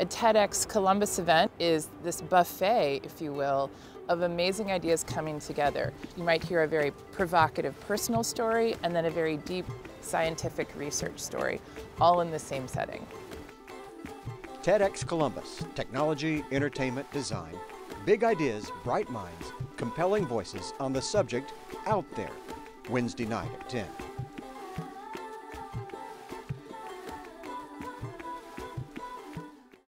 A TEDx Columbus event is this buffet, if you will, of amazing ideas coming together. You might hear a very provocative personal story and then a very deep scientific research story, all in the same setting. TEDx Columbus, technology, entertainment, design, big ideas, bright minds, compelling voices on the subject out there. Wednesday night at 10.